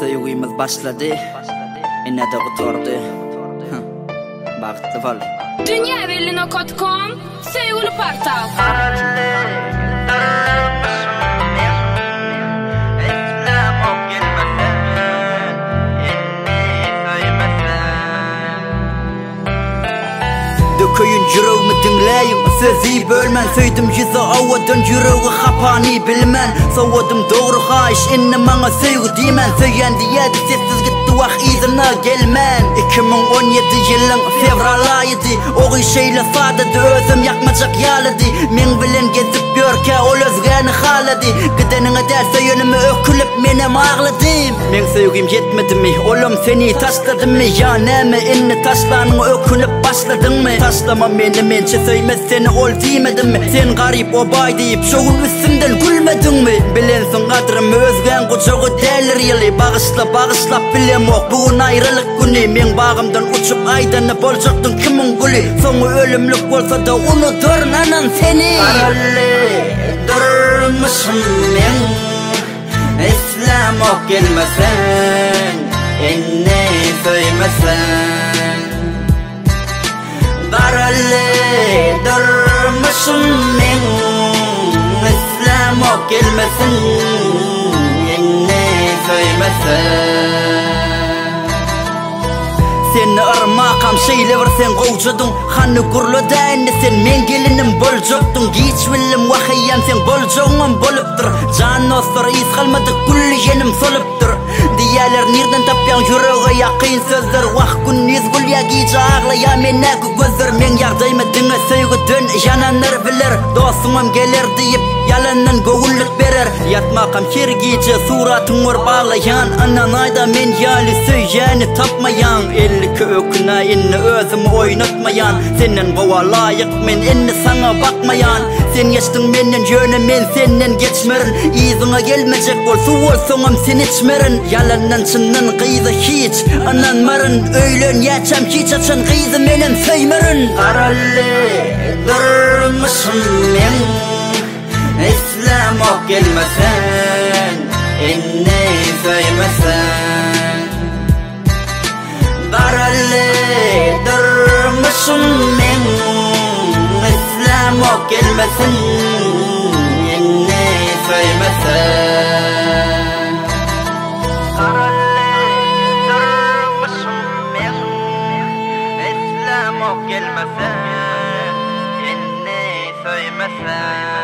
Seyyulymyz başlady Innati guturdy ha baxtifall Dünyä bilen o kotkom köyün dinleyim Sözi bölmen Söydüm yüze avadın yüreği hapani bilmen Savadım doğru haiş inni mana sevgi diymen Söyen diye sessiz gitti vah izine gelmen 2017 yılın fevral ayıdi Oğuy şeyle sadedi özüm yakmacak yalidi Min bilin gezip görke ol özgen halady gidenine derse yönümü ökülip mene mağladym men sevgim yetmedi mi olum seni tasladym mi ya näme inni taslan ökünip başladym mi taslama meni men söymez seni ol diymedim mi sen garip obay bay diip üstünden gülmedin mi bilen sen qadrym özgen quçogu delir yili bağışla bağışla bilem ok bu ayrılık günü men bağımdan uçup aydanı bolçoktun kimin güli sonu ölümlük bolsa da onu seni Ar ضر مصمم اسلامك المثل اني في مثل دار اللي ضر مصمم اسلامك المثل اني في келіні ырма қамшы илебірсең қол жұдың ханны күрлөдө әні сен мен келінім бол жоқтың кич билим уахиян сен бол жоңым болып тұр жан осыр, из қалмады күл енім солып тұр диялер нерден таппяң жүрегі я қиын сөздер уақ gün niz gül ya giç ağla ya menne ku gözler men yardayma dinge söyügü dön bilir dostumam gelir deyip yalanın gogullık berer yatmaqam her giç suratın ur bağlayan anan men yali söyeni tapmayan elli kökünə inni özüm oynatmayan Senden bova layiq, men enni sanga bakmayan sen yaştın menden jönü men senden geçmir izine gelmecek bol suwol sen içmirin yalanın çınnın qıydı hiç Anan marın öylön yaçam hiç açan kıyızı menem söymürün Karalli durmuşum men İslam ok gelmesen Enne söymesen Karalli men Yeah.